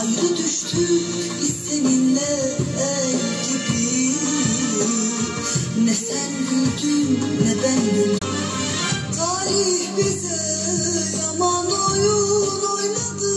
Ayrı düştük biz seninle el gibi. Ne sen güldün ne ben güldüm. Talih bize yaman oyun oynadı.